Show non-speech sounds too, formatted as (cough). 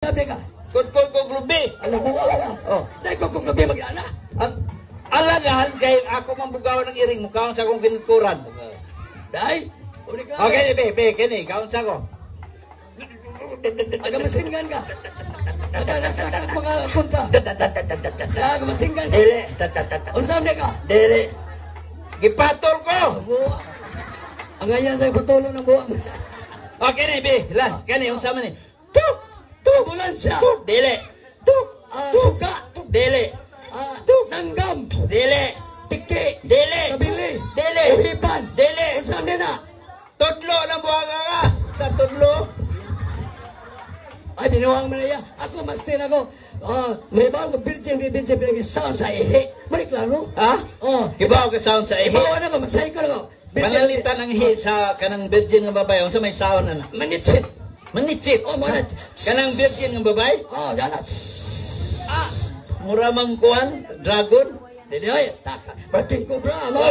Sabi ka, Kutkol ko glubi. ano buwa ka? Oh. Dahil ko kung gabi mag-ana. Ang alagahan kay ako mambugaw ng iring mo kaon sa akong kinukuran. Dahil, uli ka. Okay, be, be, kini, kaon sa ko. Aga masinggan ka. Aga nakakag mga kunta. Aga masinggan ka. Dili. Unsam ka? Dili. Gipatol ko. Ang ayan sa'yo patulo ng buwang. Okay, be, last, kani, unsa man ni. Tuk, tuk, Ambulansya. tuk, dili. Tuk, Ah, suka. dili. Ah, nanggam. Dili. Tiki. Dili. Kabili. Dili. Uhipan. Dili. Unsam di na? Tudlo ng buhaga ka. Tatudlo. Ay, binuwang mo na yan. Ako, master ako. Ah, may bago virgin, may virgin, pinag sound sa ihi. Balik klaro. Ha? Oh, Ibaw ka sound sa ihi. Ibawa na ko, masay ko na ko. Panalitan ng hi sa kanang virgin nga babae. Unsa may sound na na? Manitsit. Manitsit. Oh, mana. Kanang virgin nga babae? Oh, na. Ah, muramang kuan, dragon. Dili, ay, taka. Bating ko, bra, (laughs) mo.